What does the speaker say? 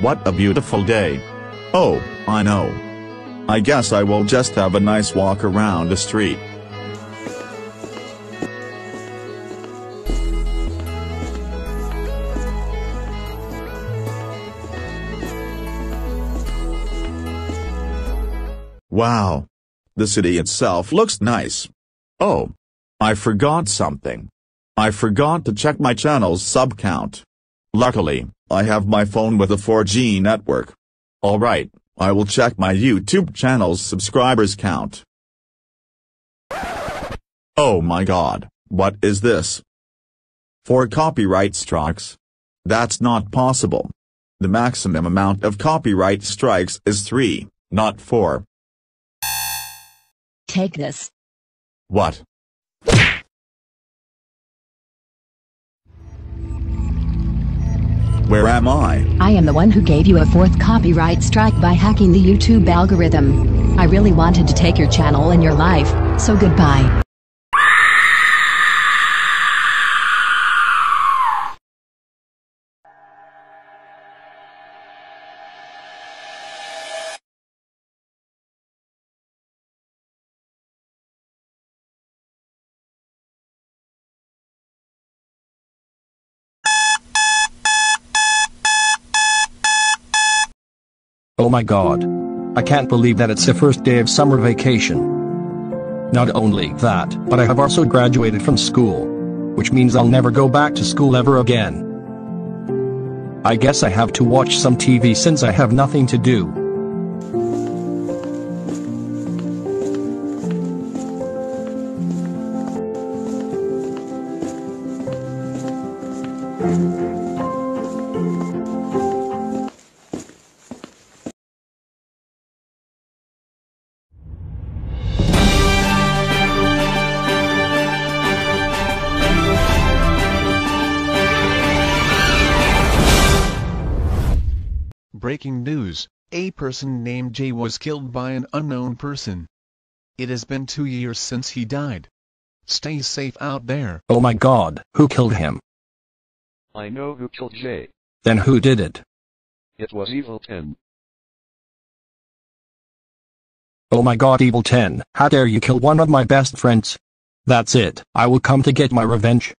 What a beautiful day. Oh, I know. I guess I will just have a nice walk around the street. Wow. The city itself looks nice. Oh. I forgot something. I forgot to check my channel's sub count. Luckily, I have my phone with a 4G network. Alright, I will check my YouTube channel's subscribers count. Oh my god, what is this? Four copyright strikes? That's not possible. The maximum amount of copyright strikes is three, not four. Take this. What? Where am I? I am the one who gave you a fourth copyright strike by hacking the YouTube algorithm. I really wanted to take your channel and your life, so goodbye. Oh my god. I can't believe that it's the first day of summer vacation. Not only that, but I have also graduated from school. Which means I'll never go back to school ever again. I guess I have to watch some TV since I have nothing to do. Breaking news, a person named Jay was killed by an unknown person. It has been two years since he died. Stay safe out there. Oh my god, who killed him? I know who killed Jay. Then who did it? It was Evil 10. Oh my god Evil 10, how dare you kill one of my best friends? That's it, I will come to get my revenge.